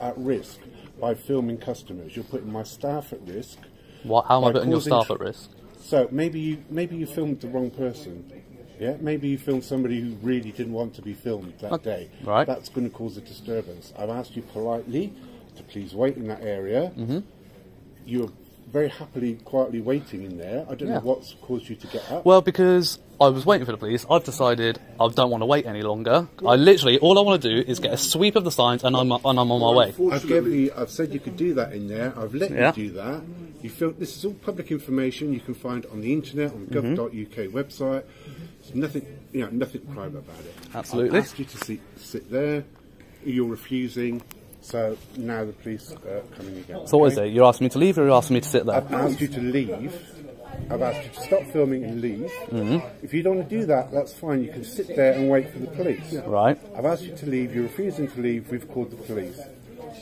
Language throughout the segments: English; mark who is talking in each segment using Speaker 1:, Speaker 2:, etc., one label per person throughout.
Speaker 1: at risk by filming customers. You're putting my staff at risk.
Speaker 2: What, how am I putting your staff at risk?
Speaker 1: So maybe you maybe you filmed the wrong person. Yeah, maybe you filmed somebody who really didn't want to be filmed that day.
Speaker 2: right.
Speaker 1: That's going to cause a disturbance. I've asked you politely to please wait in that area. Mm-hmm. You're very happily, quietly waiting in there. I don't
Speaker 2: Yeah.
Speaker 1: know what's caused you to get up.
Speaker 2: Well, because I was waiting for the police, I've decided I don't want to wait any longer. I literally, all I want to do is get a sweep of the signs and I'm, and I'm on my way.
Speaker 1: I've given you, I've said you could do that in there. I've let
Speaker 2: Yeah.
Speaker 1: you do that. You feel this is all public information you can find on the internet on
Speaker 2: Mm-hmm.
Speaker 1: gov.uk website. There's nothing, you know, nothing private about it.
Speaker 2: Absolutely.
Speaker 1: I've asked you to sit, sit there. You're refusing. So now the police are coming again.
Speaker 2: So what is
Speaker 1: okay?
Speaker 2: it? You're asking me to leave or you're asking me to sit there?
Speaker 1: I've asked you to leave. I've asked you to stop filming and leave.
Speaker 2: Mm-hmm.
Speaker 1: If you don't want to do that, that's fine. You can sit there and wait for the police.
Speaker 2: Right.
Speaker 1: I've asked you to leave. You're refusing to leave. We've called the police.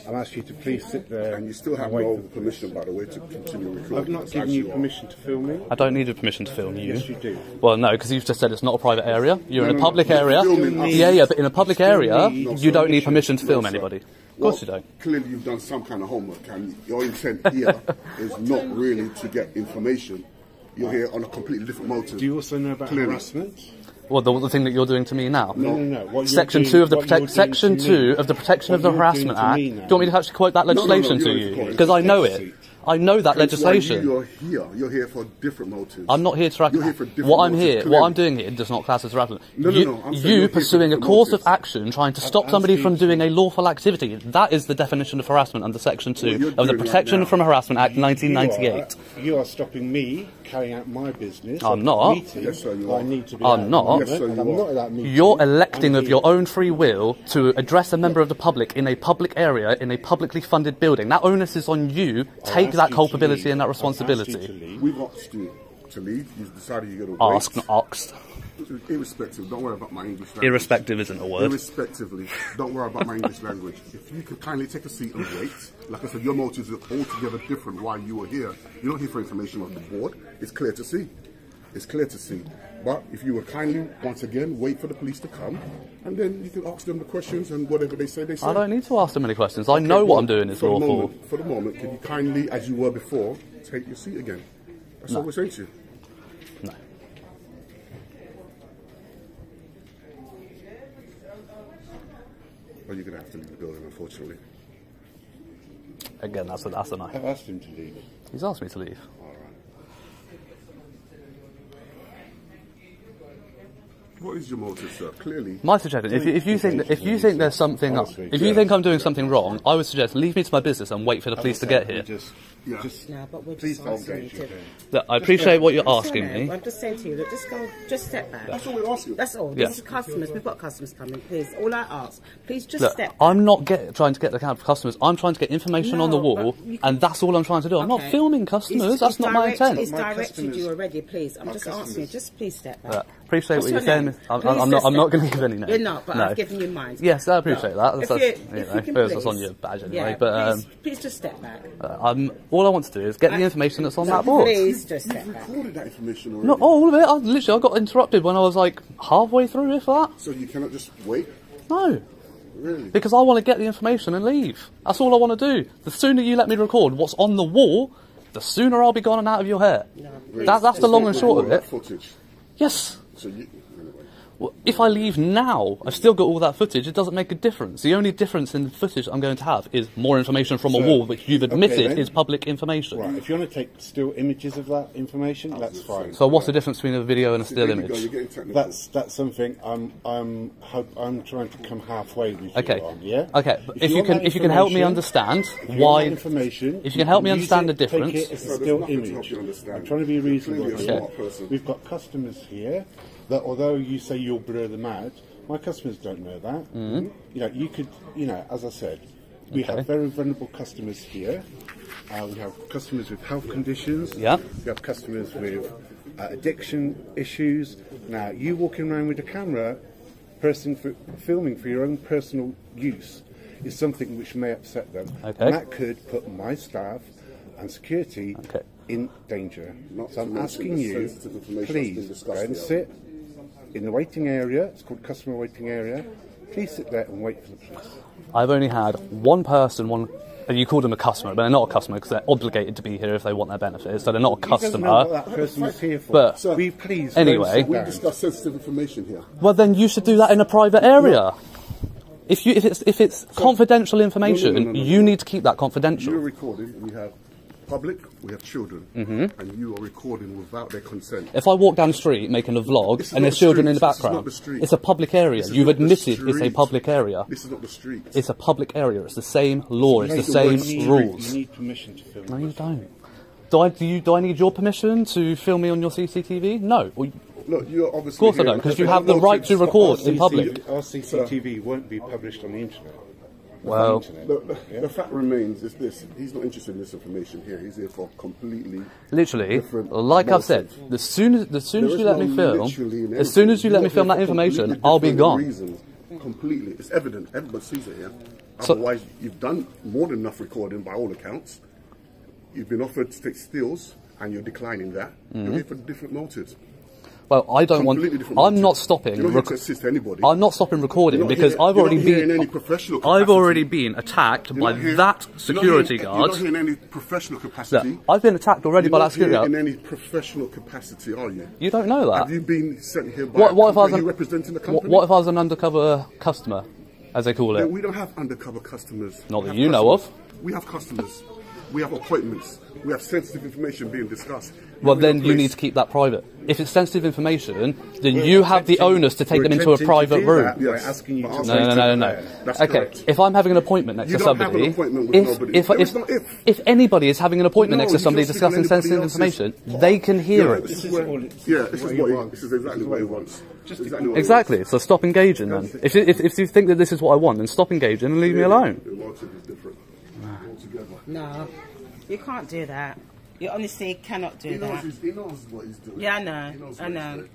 Speaker 1: I've asked you to please sit there.
Speaker 3: And you still have
Speaker 1: and
Speaker 3: no
Speaker 1: for
Speaker 3: permission, by the way, to continue recording.
Speaker 1: I've not given you
Speaker 3: actually-
Speaker 1: permission to film me.
Speaker 2: I don't need your permission to film you.
Speaker 1: Yes, you do.
Speaker 2: Well, no, because you've just said it's not a private area. You're in a public
Speaker 3: no.
Speaker 2: area.
Speaker 3: Filming.
Speaker 2: Yeah, yeah, but in a public area,
Speaker 1: need
Speaker 2: you don't need
Speaker 1: permission.
Speaker 2: permission to film
Speaker 3: No,
Speaker 2: anybody. Of course you don't.
Speaker 3: Clearly, you've done some kind of homework, and your intent here is not really to get information. You're here on a completely different motive.
Speaker 1: Do you also know about
Speaker 3: Clearly.
Speaker 1: harassment?
Speaker 2: Well, the, the thing that you're doing to me now.
Speaker 1: No, no, no. What
Speaker 2: section
Speaker 1: doing-
Speaker 2: two of the
Speaker 1: what
Speaker 2: protect. Section two
Speaker 1: me-
Speaker 2: of the Protection of the Harassment Act. Do you want me to actually quote that
Speaker 3: no, no,
Speaker 2: legislation to you?
Speaker 3: need to quote it.
Speaker 2: Because I know
Speaker 1: It's
Speaker 2: it. I know that
Speaker 3: Hence
Speaker 2: legislation.
Speaker 3: You, are here. You're here for different motives.
Speaker 2: I'm not here to
Speaker 3: You're
Speaker 2: harass.
Speaker 3: here for different
Speaker 2: What I'm
Speaker 3: motives,
Speaker 2: here, what
Speaker 3: clearly.
Speaker 2: I'm doing here, does not class as harassment.
Speaker 3: No, no,
Speaker 2: you,
Speaker 3: no, I'm saying
Speaker 2: you
Speaker 3: you're here for
Speaker 2: pursuing a
Speaker 3: different
Speaker 2: course of
Speaker 3: motives.
Speaker 2: action, trying to stop
Speaker 1: asked
Speaker 2: somebody from doing a lawful activity. That is the definition of harassment under Section two
Speaker 3: you're
Speaker 2: of the
Speaker 3: doing right
Speaker 2: Protection
Speaker 3: now-
Speaker 2: from Harassment Act,
Speaker 1: You
Speaker 2: 1998.
Speaker 1: are, you are stopping me carrying out my business.
Speaker 2: I'm
Speaker 1: at
Speaker 2: not.
Speaker 1: Meeting.
Speaker 3: Yes, sir, you
Speaker 1: I need to be.
Speaker 2: I'm
Speaker 1: at
Speaker 2: not.
Speaker 1: that
Speaker 3: Yes, sir,
Speaker 1: meeting,
Speaker 3: you
Speaker 1: I'm
Speaker 3: are.
Speaker 1: not at that meeting.
Speaker 2: You're electing
Speaker 1: I'm
Speaker 2: of your
Speaker 1: here.
Speaker 2: own free will to address a member of the public in a public area in a publicly funded building. That onus is on you. Take
Speaker 1: asked
Speaker 2: that
Speaker 1: you
Speaker 2: culpability
Speaker 1: leave.
Speaker 2: and that
Speaker 1: I asked you to
Speaker 2: responsibility.
Speaker 3: We've asked you to leave. You've decided you're going to wait.
Speaker 2: Ask, not asked.
Speaker 3: Irrespective, don't worry about my English language.
Speaker 2: Irrespective isn't a word.
Speaker 3: Irrespectively, don't worry about my English language. If you could kindly take a seat and wait, like I said, your motives are altogether different why you are here. You're not here for information of the board. It's clear to see. It's clear to see. But if you would kindly, once again, wait for the police to come, and then you can ask them the questions and whatever they say, they say.
Speaker 2: I don't need to ask them any questions. I know what I'm doing is
Speaker 3: for the moment- for the moment, can you kindly, as you were before, take your seat again? That's all we're saying to you.
Speaker 2: No.
Speaker 3: Well, you're going to have to leave the building, unfortunately.
Speaker 2: Again, that's a, that's a no.
Speaker 1: I've asked him to leave.
Speaker 2: He's asked me to leave.
Speaker 3: All right. What is your motive, sir? Clearly,
Speaker 2: My suggestion, if you, if you think that, if you think there's something,
Speaker 1: Honestly,
Speaker 2: if you think I'm doing something wrong, I would suggest leave me to my business and wait for the police to get here.
Speaker 1: Just,
Speaker 3: Yeah.
Speaker 1: just
Speaker 4: No, but we're
Speaker 1: please
Speaker 4: just
Speaker 1: don't
Speaker 4: asking to.
Speaker 2: Look, I appreciate what you're asking
Speaker 4: Sorry,
Speaker 2: me.
Speaker 4: I'm just saying to you, look, just go, just step back.
Speaker 3: that's all we're asking.
Speaker 4: That's all.
Speaker 2: Yeah.
Speaker 4: This is customers. We've got customers coming. Please, all I ask, please just
Speaker 2: Look,
Speaker 4: step.
Speaker 2: I'm not get, trying to get the account of customers. I'm trying to get information on the wall,
Speaker 4: can-
Speaker 2: and that's all I'm trying to do. I'm not filming customers.
Speaker 4: It's-
Speaker 2: that's
Speaker 4: it's
Speaker 2: not my intent.
Speaker 4: It's directed you already. Please, I'm
Speaker 1: my
Speaker 4: just asking you. Just please step back.
Speaker 2: Yeah, appreciate
Speaker 4: What's
Speaker 2: what you're saying. I'm, I'm not. I'm not going to give any names.
Speaker 4: You're not, but
Speaker 2: no.
Speaker 4: I've given you mine.
Speaker 2: Yes, I appreciate that.
Speaker 4: If
Speaker 2: That's,
Speaker 4: you-
Speaker 2: that's,
Speaker 4: if
Speaker 2: you
Speaker 4: you
Speaker 2: know,
Speaker 4: can
Speaker 2: feels that's on your badge anyway.
Speaker 4: Yeah,
Speaker 2: but
Speaker 4: please,
Speaker 2: um,
Speaker 4: please just step back.
Speaker 2: I'm, all I want to do is get the information that's on that board.
Speaker 4: Please just step
Speaker 3: You've
Speaker 4: back.
Speaker 3: recorded that information already.
Speaker 2: Not all of it. I literally I got interrupted when I was like halfway through. If that.
Speaker 3: So you cannot just wait?
Speaker 2: No.
Speaker 3: Really?
Speaker 2: Because I want to get the information and leave. That's all I want to do. The sooner you let me record what's on the wall, the sooner I'll be gone and out of your hair. That, that's the long and short of it.
Speaker 3: Footage.
Speaker 2: Yes.
Speaker 3: So you.
Speaker 2: Well, if I leave now, I've still got all that footage. It doesn't make a difference. The only difference in the footage I'm going to have is more information from a wall, which you've admitted
Speaker 1: then.
Speaker 2: is public information.
Speaker 1: Right, if you want to take still images of that information, that's fine.
Speaker 2: So what's the difference between a video and a still
Speaker 3: There we go,
Speaker 2: image?
Speaker 3: You're getting technical.
Speaker 1: That's that's something I'm I'm hope, I'm trying to come halfway with
Speaker 2: Okay.
Speaker 1: you on. Yeah.
Speaker 2: Okay. but If you
Speaker 1: want
Speaker 2: can, if you can help me understand
Speaker 1: if you
Speaker 2: why,
Speaker 1: that information,
Speaker 2: if you can help me understand
Speaker 1: it,
Speaker 2: the
Speaker 1: take
Speaker 2: difference.
Speaker 1: it as a
Speaker 3: there's
Speaker 1: still image.
Speaker 3: help you understand.
Speaker 1: I'm trying to be reasonable.
Speaker 3: clearly a
Speaker 1: here.
Speaker 3: smart person.
Speaker 1: We've got customers here that, although you say you'll blur them out, my customers don't know that.
Speaker 2: Mm-hmm.
Speaker 1: You know, you could, you know, as I said, we
Speaker 2: Okay.
Speaker 1: have very vulnerable customers here. Uh, we have customers with health conditions.
Speaker 2: Yeah.
Speaker 1: We have customers with uh, addiction issues. Now, you walking around with a camera, person for, filming for your own personal use, is something which may upset them.
Speaker 2: Okay.
Speaker 1: And that could put my staff and security
Speaker 2: Okay.
Speaker 1: in danger.
Speaker 3: Not
Speaker 1: so I'm asking you,
Speaker 3: sensitive information that's been
Speaker 1: please, go and
Speaker 3: here.
Speaker 1: sit in the waiting area. It's called customer waiting area. Please sit there and wait for the police.
Speaker 2: I've only had one person, one. and You called them a customer, but they're not a customer because they're obligated to be here if they want their benefits. So they're not a
Speaker 1: He know what
Speaker 2: customer.
Speaker 1: that person is here for.
Speaker 2: But-
Speaker 1: Will you please
Speaker 2: Anyway.
Speaker 3: We discuss sensitive information here.
Speaker 2: Well, then you should do that in a private area. If you if it's if it's confidential information,
Speaker 3: no, no, no,
Speaker 2: you
Speaker 3: no.
Speaker 2: need to keep that confidential.
Speaker 3: You're
Speaker 2: confidential.
Speaker 3: recording, and we have public, we have children,
Speaker 2: Mm-hmm.
Speaker 3: and you are recording without their consent.
Speaker 2: If I walk down the street making a vlog
Speaker 3: This
Speaker 2: and there's
Speaker 3: the
Speaker 2: children in the
Speaker 3: street. This is not
Speaker 2: background,
Speaker 3: the street.
Speaker 2: it's a public area.
Speaker 3: This
Speaker 2: You've admitted it's a public area.
Speaker 3: This is not the street.
Speaker 2: It's a public area. It's the same law. It's the
Speaker 3: It's the word
Speaker 2: same rules.
Speaker 1: You need permission to film.
Speaker 2: No, you don't. Do I do you do I need your permission to film me on your CCTV? No. Well,
Speaker 3: Look, you're obviously.
Speaker 2: Of course I don't,
Speaker 3: because
Speaker 2: you have the right to record in public.
Speaker 1: Our CCTV won't be published on the internet.
Speaker 2: Well,
Speaker 1: the.
Speaker 3: The, the, the fact remains is this: he's not interested in this information here. He's here for completely.
Speaker 2: Literally,
Speaker 3: different
Speaker 2: like I've said,
Speaker 3: motive.
Speaker 2: the soon as the soon as you let
Speaker 3: no
Speaker 2: me film, as soon as you let me
Speaker 3: You're
Speaker 2: film that information, I'll be gone.
Speaker 3: Reasons. Completely, it's evident. Everybody sees it here.
Speaker 2: So-
Speaker 3: Otherwise, you've done more than enough recording by all accounts. You've been offered to take stills, and you're declining that.
Speaker 2: Mm-hmm.
Speaker 3: You're here for different motives.
Speaker 2: Well, I don't want.
Speaker 3: Completely
Speaker 2: I'm not stopping.
Speaker 3: You're not here
Speaker 2: rec-
Speaker 3: to assist anybody.
Speaker 2: I'm not stopping recording
Speaker 3: not
Speaker 2: because
Speaker 3: here-
Speaker 2: I've already been.
Speaker 3: any professional
Speaker 2: I've already been attacked
Speaker 3: You're
Speaker 2: by
Speaker 3: here-
Speaker 2: that security guard.
Speaker 3: You're not here in any professional capacity.
Speaker 2: I've been attacked already
Speaker 3: You're
Speaker 2: by that security
Speaker 3: in any professional capacity, are you?
Speaker 2: You don't know that.
Speaker 3: Have you been sent here by
Speaker 2: What, what if I was an,
Speaker 3: representing the
Speaker 2: what,
Speaker 3: company?
Speaker 2: what if I was an undercover customer, as they call
Speaker 3: Yeah,
Speaker 2: it?
Speaker 3: we don't have undercover customers.
Speaker 2: Not that you know of.
Speaker 3: We have customers. We have appointments. We have sensitive information being discussed.
Speaker 2: Well,
Speaker 3: You're
Speaker 2: then you need to keep that private. If it's sensitive information, then you have the onus to take them into a
Speaker 1: attempting to
Speaker 2: private room.
Speaker 3: Yes.
Speaker 1: We're asking you to
Speaker 2: No, no, no, no, no.
Speaker 3: That's
Speaker 2: Okay,
Speaker 3: correct.
Speaker 2: if I'm having an appointment next
Speaker 3: You
Speaker 2: to
Speaker 3: don't have
Speaker 2: somebody,
Speaker 3: an appointment with
Speaker 2: if,
Speaker 3: nobody.
Speaker 2: if, if,
Speaker 3: if.
Speaker 2: if anybody is having an appointment
Speaker 3: No,
Speaker 2: next to somebody
Speaker 3: can't stick on
Speaker 2: discussing sensitive
Speaker 3: anybody else's-
Speaker 2: information, they can hear
Speaker 3: Yeah,
Speaker 2: it.
Speaker 3: this is
Speaker 1: is
Speaker 3: where- yeah, this is
Speaker 1: what
Speaker 3: what
Speaker 1: he
Speaker 3: he,
Speaker 1: wants.
Speaker 3: this is exactly what he wants.
Speaker 1: Just
Speaker 3: exactly
Speaker 2: Exactly. So stop engaging then. If, if, if you think that this is what I want, then stop engaging and leave me alone.
Speaker 3: Wants. The motive is different altogether.
Speaker 4: No, you can't do that. You honestly cannot do
Speaker 3: He knows,
Speaker 4: that.
Speaker 3: he knows what he's doing.
Speaker 4: Yeah, I know.
Speaker 3: He knows
Speaker 4: I
Speaker 3: what he's
Speaker 4: know.
Speaker 3: doing.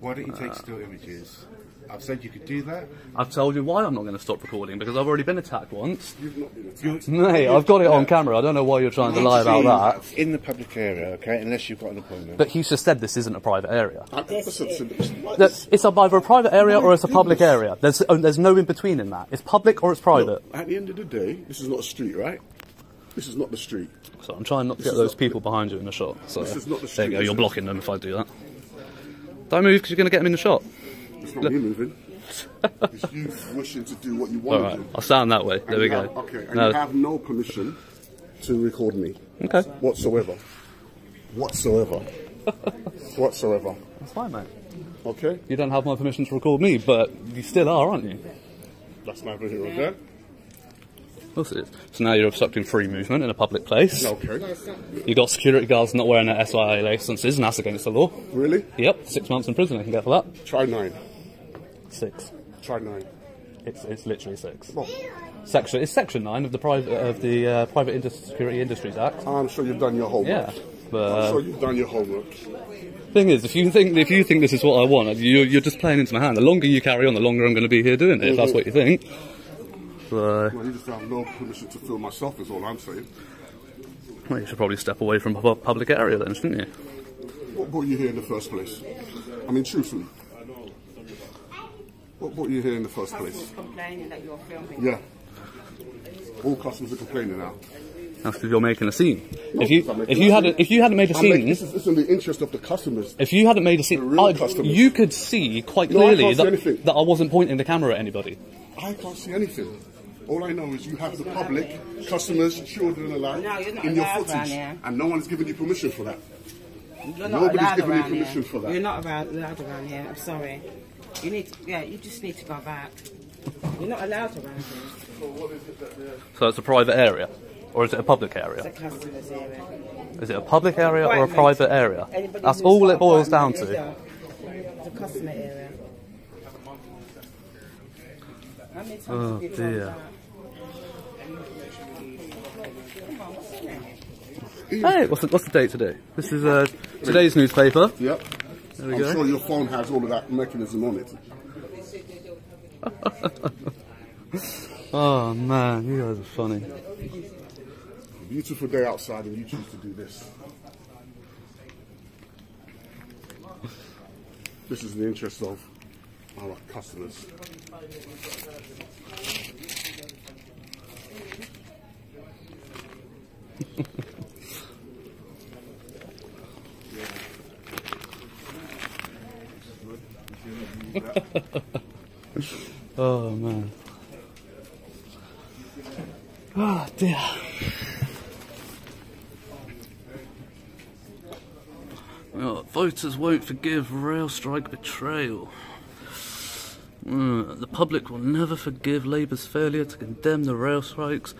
Speaker 1: Why don't you take still images? I've said you could do that.
Speaker 2: I've told you why I'm not going to stop recording because I've already been attacked once.
Speaker 3: You've not been attacked.
Speaker 2: Mate, I've got it on camera. I don't know why you're trying to lie about that.
Speaker 1: In the public area, okay, unless you've got an appointment.
Speaker 2: But he's just said this isn't a private area. It's either a private area oh or it's a public area. There's, oh, there's no in between in that. It's public or it's private.
Speaker 3: At the end of the day, this is not a street, right? This is not the street.
Speaker 2: So I'm trying not to
Speaker 3: This
Speaker 2: get those
Speaker 3: not-
Speaker 2: people behind you in the shot. So
Speaker 3: This is not the
Speaker 2: there you go. You're blocking them if I do that. Don't move because you're going to get them in the shot.
Speaker 3: It's not me moving. it's you wishing to do what you want
Speaker 2: All right,
Speaker 3: to do.
Speaker 2: I'll stand that way. There
Speaker 3: And
Speaker 2: we go.
Speaker 3: have- okay, and
Speaker 2: No.
Speaker 3: you have no permission to record me
Speaker 2: Okay,
Speaker 3: whatsoever. Whatsoever. whatsoever.
Speaker 2: that's fine, mate.
Speaker 3: Okay?
Speaker 2: You don't have my permission to record me, but you still are, aren't you?
Speaker 3: That's neither here nor there.
Speaker 2: Of it is. So now you're obstructing free movement in a public place.
Speaker 3: Okay.
Speaker 2: You got security guards not wearing their SIA licenses, and that's against the law.
Speaker 3: Really?
Speaker 2: Yep, six months in prison. I can get for that.
Speaker 3: Try nine.
Speaker 2: Six.
Speaker 3: Try nine.
Speaker 2: It's, it's literally six.
Speaker 3: Well,
Speaker 2: Section it's section nine of the private of the uh, Private Indus- Security Industries Act.
Speaker 3: I'm sure you've done your homework.
Speaker 2: Yeah, but
Speaker 3: I'm
Speaker 2: uh,
Speaker 3: sure you've done your homework.
Speaker 2: thing is, if you think if you think this is what I want, you're, you're just playing into my hand. The longer you carry on, the longer I'm going to be here doing it. If that's what you think. So,
Speaker 3: Well, you just have no permission to film myself, is all I'm saying.
Speaker 2: well, you should probably step away from a pu- public area then, shouldn't you?
Speaker 3: What brought you here in the first place? I mean, truthfully. What brought you here in the first place?
Speaker 4: Complaining that you're filming.
Speaker 3: Yeah. All customers are complaining now.
Speaker 2: That's because you're making a scene. If you if you hadn't if you hadn't made a
Speaker 3: I'm making-
Speaker 2: scene,
Speaker 3: this, is, this is in the interest of the customers.
Speaker 2: if you hadn't made a scene,
Speaker 3: real
Speaker 2: I,
Speaker 3: customers.
Speaker 2: you could see quite
Speaker 3: No, I
Speaker 2: clearly
Speaker 3: can't see
Speaker 2: that, I wasn't pointing the camera at anybody.
Speaker 3: I can't see anything. All I know is you have the public, customers, children alike
Speaker 4: No, you're
Speaker 3: in your footage, and no one's giving you permission for that.
Speaker 4: You're not
Speaker 3: Nobody's
Speaker 4: allowed
Speaker 3: giving you
Speaker 4: around here.
Speaker 3: permission for that.
Speaker 4: You're not allowed, allowed around here. I'm sorry. You need, to, yeah, you just need to go back. You're not allowed around here.
Speaker 2: So it's a private area, or is it a public
Speaker 4: It's
Speaker 2: area?
Speaker 4: a customer's area.
Speaker 2: Is it a public area or a private area?
Speaker 4: Anybody
Speaker 2: That's all it boils down to.
Speaker 4: It's a customer area. How many times
Speaker 2: Oh,
Speaker 4: have you
Speaker 2: dear. Hey, what's the, what's the date today? This is uh, today's newspaper.
Speaker 3: Yep. I'm
Speaker 2: go.
Speaker 3: sure your phone has all of that mechanism on it.
Speaker 2: Oh man, you guys are funny.
Speaker 3: Beautiful day outside, and you choose to do this. This is in the interest of our customers.
Speaker 2: Oh man. Oh dear. Well, voters won't forgive rail strike betrayal. Mm, the public will never forgive Labour's failure to condemn the rail strikes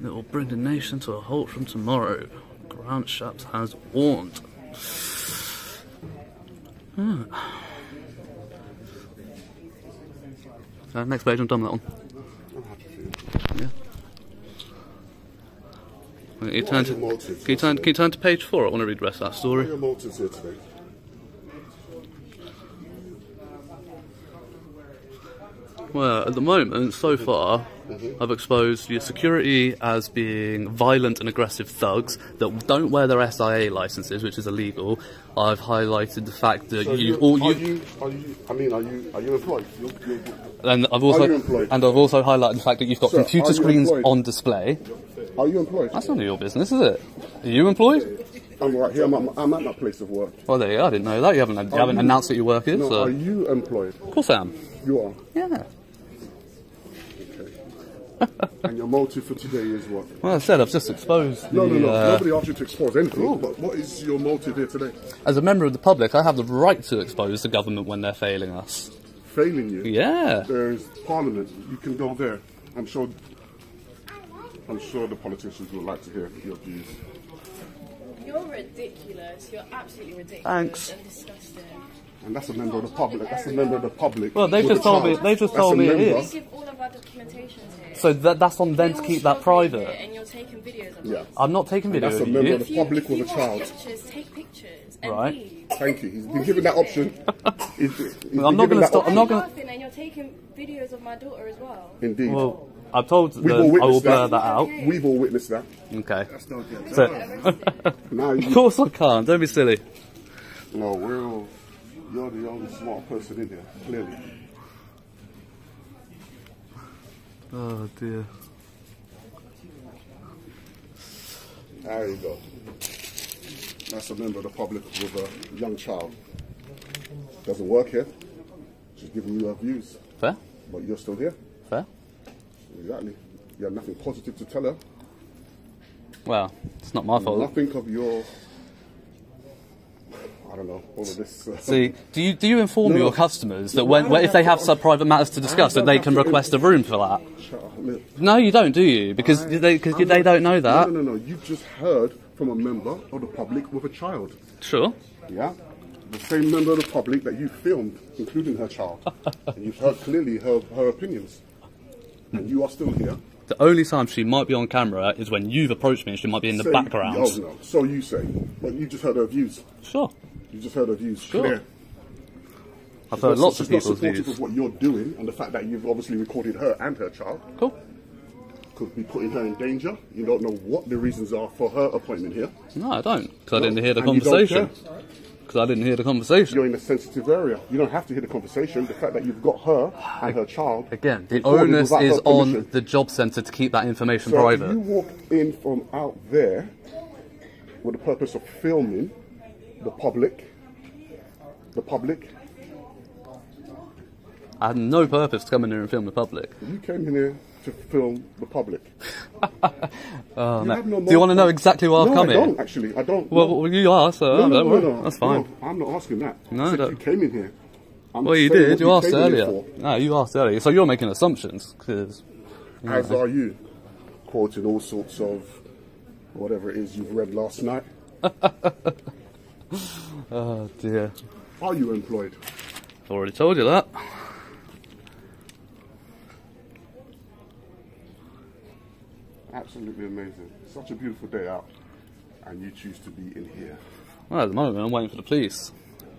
Speaker 2: that will bring the nation to a halt from tomorrow. Grant Shapps has warned. Hmm. Uh, next page, I'm done with that one.
Speaker 3: I'm happy for you.
Speaker 2: Yeah. Can you, turn to, can, you turn, can you turn to page four? I want to read the rest of that story.
Speaker 3: your motives here today?
Speaker 2: Well, at the moment, so mm-hmm. far, mm-hmm. I've exposed your security as being violent and aggressive thugs that don't wear their SIA licenses, which is illegal. I've highlighted the fact that
Speaker 3: So
Speaker 2: you,
Speaker 3: you,
Speaker 2: all
Speaker 3: are
Speaker 2: you,
Speaker 3: you, are you, I mean, are you, are you employed? You're, you're,
Speaker 2: and I've also
Speaker 3: are you employed?
Speaker 2: and I've also highlighted the fact that you've got
Speaker 3: Sir,
Speaker 2: computer
Speaker 3: you
Speaker 2: screens
Speaker 3: employed?
Speaker 2: on display.
Speaker 3: are you employed?
Speaker 2: That's none of your business, is it? Are you employed?
Speaker 3: I'm right here. I'm at, my, I'm at my place of work.
Speaker 2: Well, there you go. I didn't know that. You haven't, you haven't announced that you work here,
Speaker 3: No,
Speaker 2: so
Speaker 3: are you employed?
Speaker 2: of course I am.
Speaker 3: You are.
Speaker 2: Yeah.
Speaker 3: And your motive for today is what?
Speaker 2: Well, I said I've just exposed. The,
Speaker 3: No, no, no.
Speaker 2: uh,
Speaker 3: Nobody asked you to expose anything. But what is your motive here today?
Speaker 2: as a member of the public, I have the right to expose the government when they're failing us.
Speaker 3: Failing you.
Speaker 2: Yeah.
Speaker 3: There is Parliament. You can go there. I'm sure. I'm sure the politicians would like to hear your views.
Speaker 5: You're ridiculous. You're absolutely ridiculous
Speaker 2: Thanks.
Speaker 5: and disgusting.
Speaker 3: And that's a member of the public. That's a member of the public.
Speaker 2: Well, they've just
Speaker 3: a
Speaker 2: told me- they've just
Speaker 3: That's
Speaker 2: told me it
Speaker 3: member.
Speaker 2: is.
Speaker 5: We give all of our documentations here.
Speaker 2: So that, that's on them to keep that private.
Speaker 5: And you're taking videos of
Speaker 3: Yeah.
Speaker 5: us.
Speaker 2: I'm not taking video
Speaker 3: That's a member of the public
Speaker 5: if
Speaker 3: with a child.
Speaker 5: pictures, take pictures
Speaker 2: Right.
Speaker 3: Thank you. He's been given that option. He's, he's been
Speaker 2: I'm not gonna stop- I'm not gonna-
Speaker 5: and you're taking videos of my daughter as well.
Speaker 3: Indeed.
Speaker 2: Well, I've told
Speaker 3: We've
Speaker 2: them
Speaker 3: all
Speaker 2: I will
Speaker 3: witnessed
Speaker 2: blur
Speaker 3: that.
Speaker 2: that out.
Speaker 3: We've all witnessed that.
Speaker 2: Okay.
Speaker 3: So,
Speaker 2: So,
Speaker 3: now
Speaker 2: of course I can't. Don't be silly.
Speaker 3: no, we're all, you're the only smart person in here, clearly.
Speaker 2: Oh dear.
Speaker 3: There you go. That's a member of the public with a young child. Doesn't work here. She's giving you her views,
Speaker 2: Fair.
Speaker 3: but you're still here.
Speaker 2: Fair.
Speaker 3: Exactly. You have nothing positive to tell her.
Speaker 2: Well, it's not my fault.
Speaker 3: Nothing of your. I don't know. All of this. Uh,
Speaker 2: See, do you do you inform
Speaker 3: No.
Speaker 2: your customers that
Speaker 3: No,
Speaker 2: when, when if they
Speaker 3: have
Speaker 2: some private matters to discuss that they can request a room for that?
Speaker 3: Look.
Speaker 2: No, you don't, do you? Because they because
Speaker 3: I'm
Speaker 2: they
Speaker 3: not-
Speaker 2: don't know that.
Speaker 3: No, no, no. You just heard from a member of the public with a child.
Speaker 2: Sure.
Speaker 3: Yeah? The same member of the public that you filmed, including her child. and you've heard clearly her, her opinions. And you are still here.
Speaker 2: The only time she might be on camera is when you've approached me and she might be in the
Speaker 3: Say-
Speaker 2: background.
Speaker 3: Oh, no. So you say. But you just heard her views.
Speaker 2: Sure.
Speaker 3: You just heard her views.
Speaker 2: Sure.
Speaker 3: Clear.
Speaker 2: I've heard
Speaker 3: She's
Speaker 2: lots
Speaker 3: not-
Speaker 2: of
Speaker 3: she's not supportive
Speaker 2: views.
Speaker 3: of what you're doing and the fact that you've obviously recorded her and her child
Speaker 2: Cool.
Speaker 3: could be putting her in danger. You don't know what the reasons are for her appointment here.
Speaker 2: No, I don't, because I didn't hear the
Speaker 3: And
Speaker 2: conversation. Because I didn't hear the conversation.
Speaker 3: You're in a sensitive area. You don't have to hear the conversation. The fact that you've got her and her child.
Speaker 2: Again, the onus is on the job centre to keep that information
Speaker 3: So
Speaker 2: private.
Speaker 3: if you walk in from out there with the purpose of filming the public, the public,
Speaker 2: I had no purpose to come in here and film the public.
Speaker 3: you came in here to film the public.
Speaker 2: Oh,
Speaker 3: You
Speaker 2: no.
Speaker 3: no
Speaker 2: Do you want to know exactly why I've
Speaker 3: no,
Speaker 2: come
Speaker 3: I
Speaker 2: here?
Speaker 3: don't actually. I don't.
Speaker 2: Well, well, you are, so
Speaker 3: no, no, no,
Speaker 2: That's fine.
Speaker 3: I'm not asking that.
Speaker 2: No,
Speaker 3: I
Speaker 2: don't.
Speaker 3: you came in here. I'm
Speaker 2: Well, you did.
Speaker 3: what
Speaker 2: You asked
Speaker 3: came in here
Speaker 2: earlier. No, you asked earlier. So you're making assumptions. Because
Speaker 3: As are you, quoting all sorts of whatever it is you've read last night.
Speaker 2: oh dear,
Speaker 3: Are you employed?
Speaker 2: I've already told you that.
Speaker 3: Absolutely amazing. Such a beautiful day out, and you choose to be in here.
Speaker 2: Well, at the moment, I'm waiting for the police.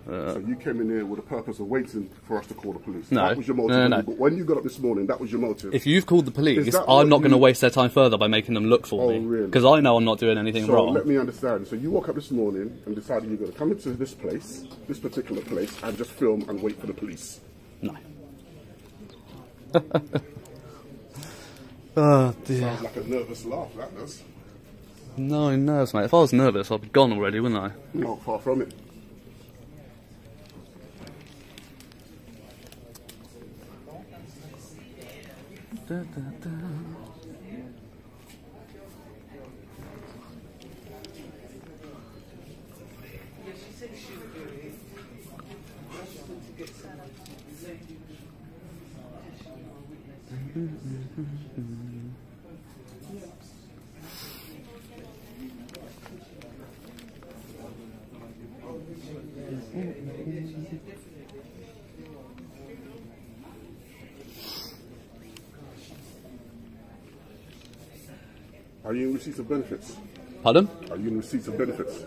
Speaker 3: Uh, so you came in here with the purpose of waiting for us to call the police.
Speaker 2: No.
Speaker 3: That was your motive.
Speaker 2: No, no,
Speaker 3: when
Speaker 2: no.
Speaker 3: you- When you got up this morning, that was your motive.
Speaker 2: If you've called the police, I'm not going to waste their time further by making them look for
Speaker 3: Oh,
Speaker 2: me.
Speaker 3: really?
Speaker 2: Because I know I'm not doing anything
Speaker 3: so
Speaker 2: wrong.
Speaker 3: let me understand. So you woke up this morning and decided you're going to come into this place, this particular place, and just film and wait for the police.
Speaker 2: No. Oh dear.
Speaker 3: Sounds like a nervous laugh, that does.
Speaker 2: No nerves, mate. If I was nervous, I'd be gone already, wouldn't I?
Speaker 3: Not far from it.
Speaker 2: Da, da, da.
Speaker 3: Are you in receipt of benefits?
Speaker 2: Pardon?
Speaker 3: Are you in receipt of benefits?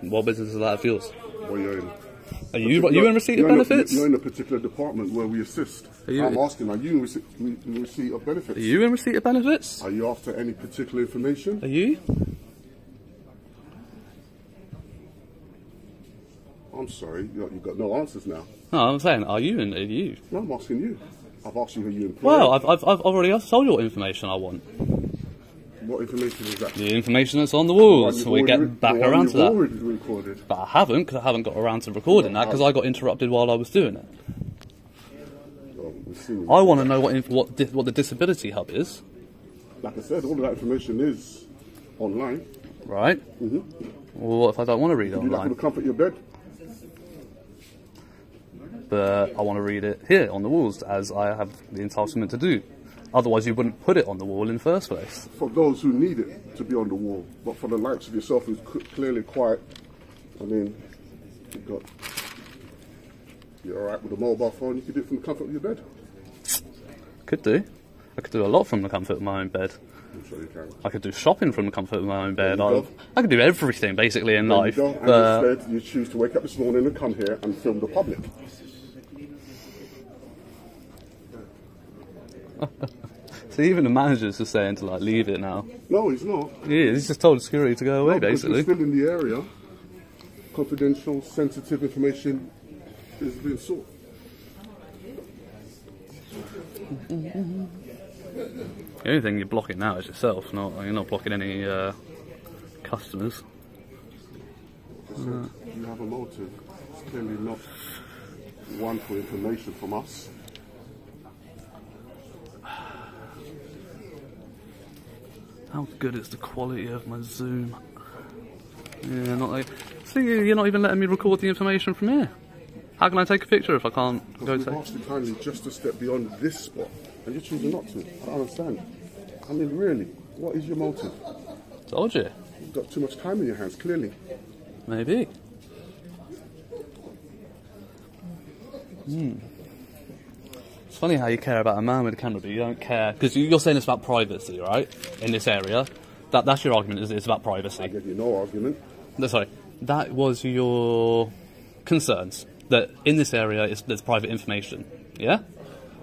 Speaker 2: What business is that of yours?
Speaker 3: Or you're in?
Speaker 2: Are you are you in receipt of
Speaker 3: in a-
Speaker 2: benefits?
Speaker 3: you're in a particular department where we assist.
Speaker 2: Are you-
Speaker 3: I'm asking, are you in receipt, in receipt of benefits?
Speaker 2: Are you in receipt of benefits?
Speaker 3: Are you after any particular information?
Speaker 2: Are you?
Speaker 3: I'm sorry, you you've got no answers now.
Speaker 2: No, I'm saying, are you in? Are you?
Speaker 3: No, I'm asking you. I've asked you who you employ.
Speaker 2: Well, I've, I've, I've already told you what information I want.
Speaker 3: What information is that?
Speaker 2: The information that's on the walls.
Speaker 3: you've
Speaker 2: We get back around to that.
Speaker 3: recorded.
Speaker 2: But I haven't, because I haven't got around to recording that, because I got interrupted while I was doing it.
Speaker 3: It.
Speaker 2: I want to know what inf- what di- what the disability hub is,
Speaker 3: Like I said, all of that information is online.
Speaker 2: right?
Speaker 3: Mm-hmm.
Speaker 2: Well, what if I don't want to read it
Speaker 3: Do that for
Speaker 2: online?
Speaker 3: the comfort your bed.
Speaker 2: But I want to read it here on the walls, as I have the entitlement to do. Otherwise, you wouldn't put it on the wall in the first place.
Speaker 3: For those who need it to be on the wall, but for the likes of yourself who's clearly quite, I mean, you've got. You're alright with a mobile phone, you could do it from the comfort of your bed.
Speaker 2: Could do. I could do a lot from the comfort of my own bed.
Speaker 3: I'm sure you can.
Speaker 2: I could do shopping from the comfort of my own bed. I. I could do everything basically in
Speaker 3: There you
Speaker 2: life. But
Speaker 3: instead you choose to wake up this morning and come here and film the public.
Speaker 2: see, even the manager's just saying to like leave it now.
Speaker 3: No, he's not.
Speaker 2: Yeah, he's just told security to go away
Speaker 3: No,
Speaker 2: basically.
Speaker 3: Still in the area. Confidential, sensitive information is being sought.
Speaker 2: The only thing you're blocking now is yourself. Not you're not blocking any uh, customers.
Speaker 3: I you have a motive. It's clearly not one for information from us.
Speaker 2: How good is the quality of my Zoom? Yeah, not like. See, you're not even letting me record the information from here. How can I take a picture if I can't go take?
Speaker 3: asked you kindly just to step beyond this spot, and you're choosing not to. I don't understand. I mean, really, what is your motive?
Speaker 2: Told you.
Speaker 3: You've got too much time in your hands, clearly.
Speaker 2: Maybe. Hmm. It's funny how you care about a man with a camera, but you don't care because you're saying it's about privacy, right? In this area, that that's your argument. Is it's about privacy?
Speaker 3: I give you no argument.
Speaker 2: No, sorry, that was your concerns that in this area is, there's private information. Yeah.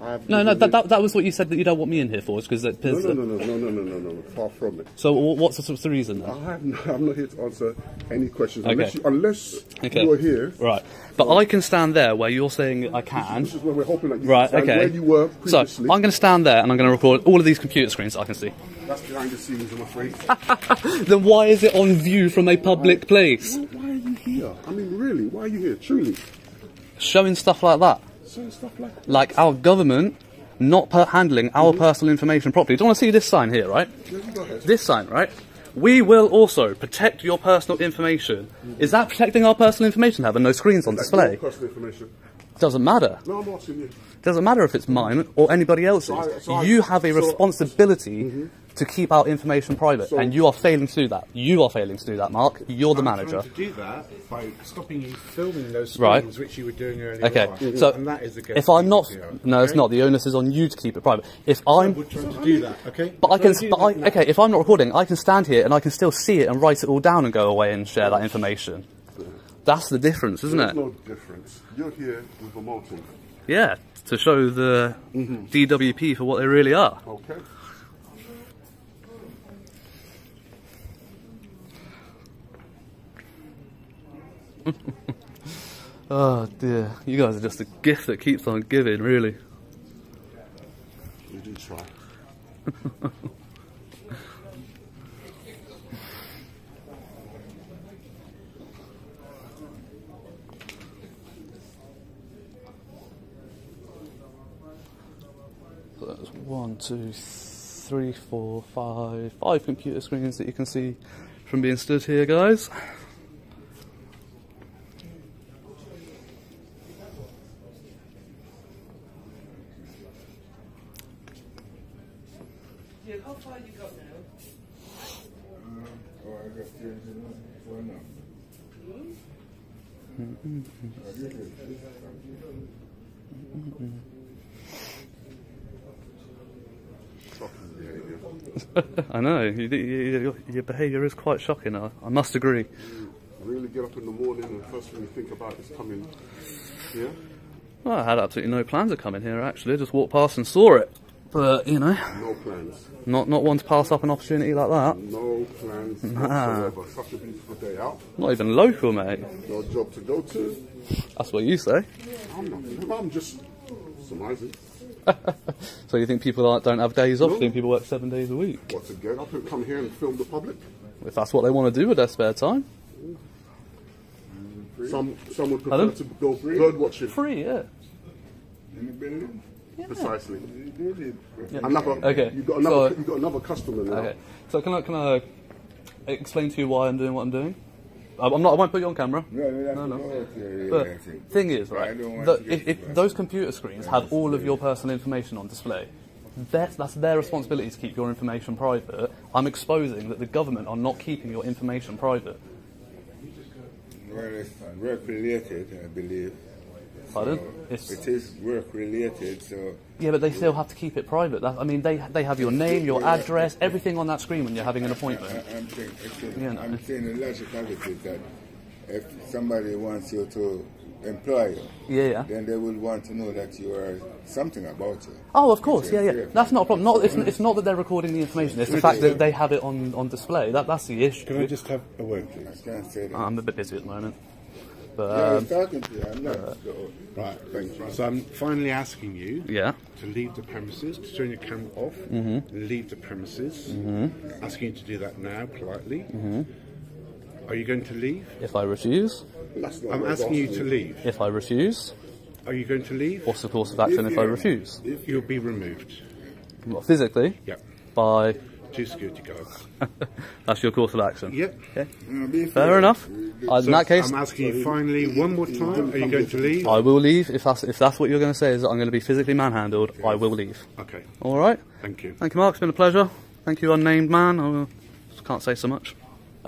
Speaker 3: I have
Speaker 2: No, no, that, that, that was what you said that you don't want me in here for, because that.
Speaker 3: no, no, no, no, no, no, no, no, no, far from it.
Speaker 2: So what's the, what's the reason then?
Speaker 3: I have no, I'm not here to answer any questions
Speaker 2: Okay.
Speaker 3: unless you, unless
Speaker 2: Okay.
Speaker 3: you are here.
Speaker 2: Right, but I can stand there where you're saying I can.
Speaker 3: This is where we're hoping that you
Speaker 2: Right,
Speaker 3: can stand
Speaker 2: okay.
Speaker 3: where you were previously. So.
Speaker 2: I'm going to stand there and I'm going to record all of these computer screens that I can see.
Speaker 3: That's behind the scenes, I'm afraid.
Speaker 2: Then why is it on view from a public place?
Speaker 3: why are you here? I mean, really, why are you here? Truly,
Speaker 2: Showing stuff like that.
Speaker 3: Like.
Speaker 2: Like our government not per- handling our mm-hmm. personal information properly. Do you want to see this sign here, right?
Speaker 3: Yeah, you go ahead.
Speaker 2: This sign, right? We will also protect your personal information. Mm-hmm. Is that protecting our personal information having no screens on display?
Speaker 3: Your.
Speaker 2: Doesn't matter.
Speaker 3: No, I'm asking you.
Speaker 2: Doesn't matter if it's mine or anybody else's.
Speaker 3: So I- so I-
Speaker 2: you have a
Speaker 3: so-
Speaker 2: responsibility mm-hmm. to keep our information private,
Speaker 3: So-
Speaker 2: and you are failing to do that. You are failing to do that, Mark. You're the
Speaker 6: I'm
Speaker 2: manager.
Speaker 6: to do that by stopping you filming those screens,
Speaker 2: Right.
Speaker 6: which you were doing earlier
Speaker 2: Okay,
Speaker 6: on.
Speaker 2: so
Speaker 6: and that is against
Speaker 2: if I'm not,
Speaker 6: GDPR,
Speaker 2: no, it's not. The onus is on you to keep it private. If I'm,
Speaker 6: We're trying to do that, okay?
Speaker 2: but I can,
Speaker 6: trying to do
Speaker 2: but I, okay, if I'm not recording, I can stand here and I can still see it and write it all down and go away and share that information. That's the difference, isn't
Speaker 3: There's
Speaker 2: it?
Speaker 3: no difference. You're here with a motive.
Speaker 2: Yeah, to show the mm -hmm. DWP for what they really are.
Speaker 3: Okay.
Speaker 2: oh dear, you guys are just a gift that keeps on giving, really. We do try. one, two, three, four, five, five computer screens that you can see from being stood here, guys.
Speaker 4: How far you got now?
Speaker 3: Shocking behaviour.
Speaker 2: I know, you, you, your, your behaviour is quite shocking, I, I must agree.
Speaker 3: Really get up in the morning and the first thing you think about is coming here.
Speaker 2: Well, I had absolutely no plans of coming here actually, I just walked past and saw it. But, you know,
Speaker 3: No plans.
Speaker 2: not, not one to pass up an opportunity like that.
Speaker 3: No plans whatsoever. Such a beautiful day out.
Speaker 2: Not even local, mate.
Speaker 3: No job to go to.
Speaker 2: That's what you say.
Speaker 3: I'm not. I'm just surmising.
Speaker 2: So you think people aren't, don't have days off? You think people work seven days a week?
Speaker 3: What to get up and come here and film the public?
Speaker 2: If that's what they want to do with their spare time.
Speaker 3: Some some would prefer to go free. bird watching.
Speaker 2: Free, yeah.
Speaker 3: Precisely. Another.
Speaker 2: Okay,
Speaker 3: You got another.
Speaker 2: so-
Speaker 3: you got another customer now.
Speaker 2: Okay. So can I can I explain to you why I'm doing what I'm doing? I'm not. I won't put you on camera.
Speaker 7: No,
Speaker 2: no. But thing is, right? That if, if those computer screens have all of your personal information on display, that's, that's their responsibility to keep your information private. I'm exposing that the government are not keeping your information private.
Speaker 7: Well, it's work related, I believe.
Speaker 2: Pardon?
Speaker 7: So
Speaker 2: It's,
Speaker 7: it is work related, so
Speaker 2: yeah, but they still have to keep it private. That, I mean, they they have your name, your address, everything on that screen when you're having an appointment.
Speaker 7: I, I'm saying, it's a-
Speaker 2: Yeah, no.
Speaker 7: I'm saying the logicality is that if somebody wants you to employ you,
Speaker 2: Yeah, yeah.
Speaker 7: then they will want to know that you are something about you.
Speaker 2: Oh, of course, yeah, yeah. That's not a problem. Not, it's, it's not that they're recording the information. It's the fact that they have it on, on display. That that's the issue.
Speaker 6: Can I just have a word,
Speaker 7: I can't say that.
Speaker 2: I'm a bit busy at the moment.
Speaker 7: Yeah, I
Speaker 2: But
Speaker 7: was
Speaker 2: um,
Speaker 7: talking to you. I'm not. so,
Speaker 6: Right, thank you. So I'm finally asking you
Speaker 2: yeah,
Speaker 6: to leave the premises, to turn your camera off,
Speaker 2: Mm-hmm.
Speaker 6: leave the premises. Asking you to do that now, politely.
Speaker 2: Mm-hmm.
Speaker 6: Are you going to leave?
Speaker 2: if I refuse,
Speaker 3: That's not
Speaker 6: I'm asking you to leave.
Speaker 2: if I refuse,
Speaker 6: Are you going to leave?
Speaker 2: what's the course of action if I refuse?
Speaker 6: You'll be removed.
Speaker 2: Well, physically,
Speaker 6: Yeah.
Speaker 2: by
Speaker 6: Two security guards.
Speaker 2: that's your course of action.
Speaker 6: Yep.
Speaker 7: No, be
Speaker 2: Fair enough. Uh, in
Speaker 6: So
Speaker 2: that case,
Speaker 6: I'm asking you finally one more time. Are you going to leave?
Speaker 2: I will leave. If that's if that's what you're going to say is that I'm going to be physically manhandled, I will leave.
Speaker 6: Okay.
Speaker 2: All right.
Speaker 6: Thank you.
Speaker 2: Thank you, Mark. It's been a pleasure. Thank you, unnamed man. I just can't say so much.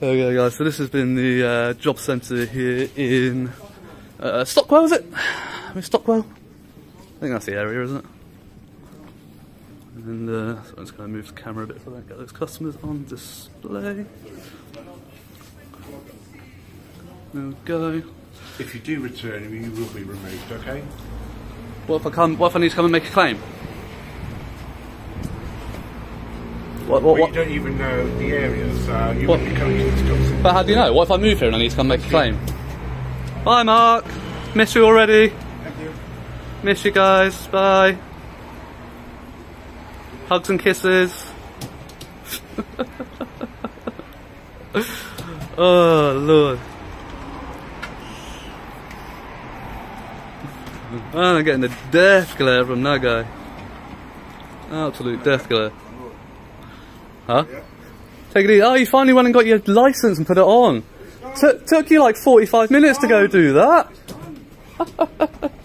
Speaker 2: okay, guys. So this has been the uh, job centre here in uh, Stockwell. Is it? I mean, Stockwell. I think that's the area, isn't it? And uh, so I'm just going to move the camera a bit so I don't get those customers on display. There we go.
Speaker 6: If you do return, you will be removed. Okay.
Speaker 2: What if I come? What if I need to come and make a claim? What, what,
Speaker 6: Well,
Speaker 2: what?
Speaker 6: you don't even know the area, so you
Speaker 2: What?
Speaker 6: wouldn't be coming.
Speaker 2: But how do you know? What if I move here and I need to come make a claim? Bye, Mark. Miss you already. Thank you. Miss you guys. Bye. Hugs and kisses. oh Lord. Man, I'm getting the death glare from that guy. Absolute death glare. Huh? Take it easy. Oh, you finally went and got your license and put it on. Took took you like 45 minutes to go do that.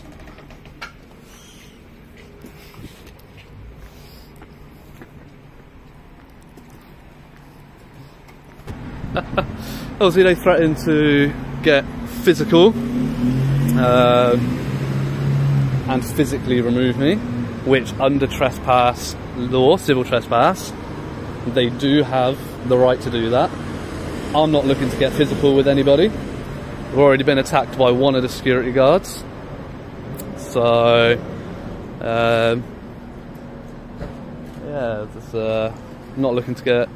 Speaker 2: Obviously, they threatened to get physical um, and physically remove me, which under trespass law, civil trespass, they do have the right to do that. I'm not looking to get physical with anybody. I've already been attacked by one of the security guards. So, um, yeah, just uh, not looking to get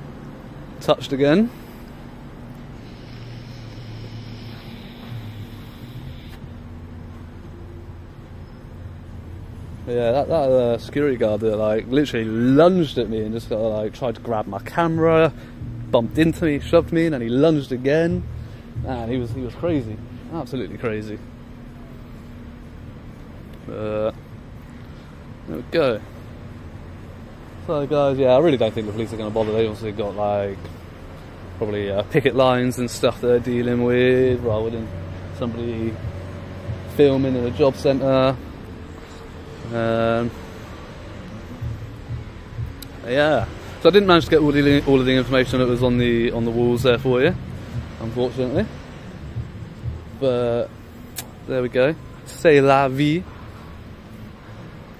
Speaker 2: touched again. Yeah, that, that uh, security guard that like literally lunged at me and just got like tried to grab my camera, bumped into me, shoved me, and then he lunged again. Man, he was he was crazy, absolutely crazy. Uh, there we go. So guys, yeah, I really don't think the police are going to bother. They obviously got like probably uh, picket lines and stuff they're dealing with, rather than somebody filming in a job centre. Um, yeah, so I didn't manage to get all the all of the information that was on the on the walls there for you, unfortunately. But there we go. C'est la vie.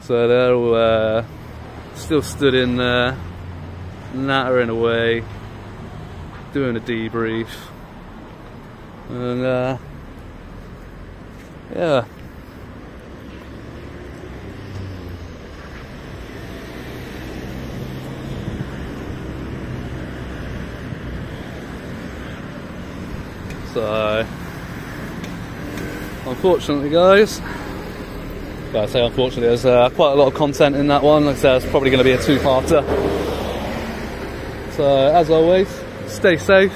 Speaker 2: So they're all uh, still stood in there, nattering away, doing a debrief, and uh, yeah. So, unfortunately, guys, I say unfortunately, there's uh, quite a lot of content in that one. Like I said, it's probably going to be a two-parter. So, as always, stay safe,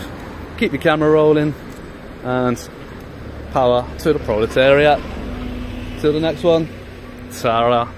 Speaker 2: keep your camera rolling, and power to the proletariat. Till the next one, Tara.